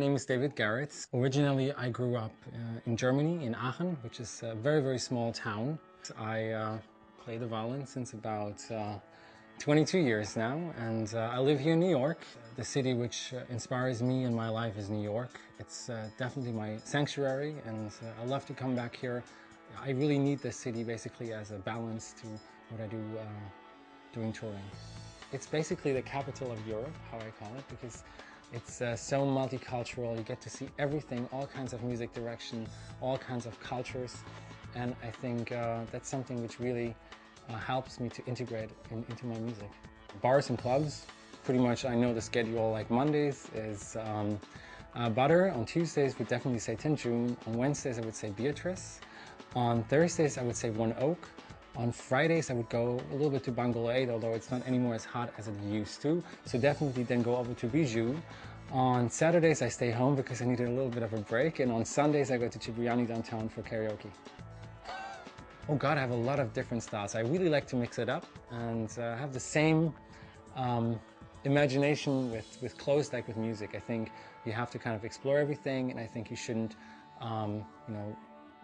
my name is David Garrett. Originally, I grew up uh, in Germany, in Aachen, which is a very, very small town. I uh, play the violin since about uh, 22 years now, and uh, I live here in New York. The city which uh, inspires me in my life is New York. It's definitely my sanctuary, and I love to come back here. I really need this city basically as a balance to what I do doing touring. It's basically the capital of Europe, how I call it, because it's uh, so multicultural. You get to see everything, all kinds of music direction, all kinds of cultures. And I think uh, that's something which really uh, helps me to integrate in, into my music. Bars and clubs, pretty much I know the schedule like Mondays is um, uh, Butter, on Tuesdays we definitely say Tenjune, on Wednesdays I would say Beatrice, on Thursdays I would say One Oak, on Fridays, I would go a little bit to Bungalow 8, although it's not anymore as hot as it used to. So definitely then go over to Bijou. On Saturdays, I stay home because I needed a little bit of a break. And on Sundays, I go to Cipriani downtown for karaoke. Oh God, I have a lot of different styles. I really like to mix it up and uh, have the same um, imagination with, with clothes like with music. I think you have to kind of explore everything and I think you shouldn't, um, you know,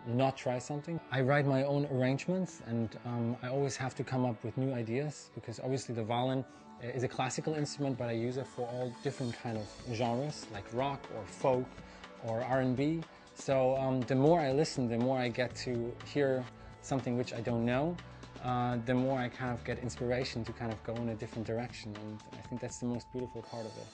not try something. I write my own arrangements and um, I always have to come up with new ideas because obviously the violin is a classical instrument but I use it for all different kind of genres like rock or folk or R&B. So um, the more I listen, the more I get to hear something which I don't know, uh, the more I kind of get inspiration to kind of go in a different direction and I think that's the most beautiful part of it.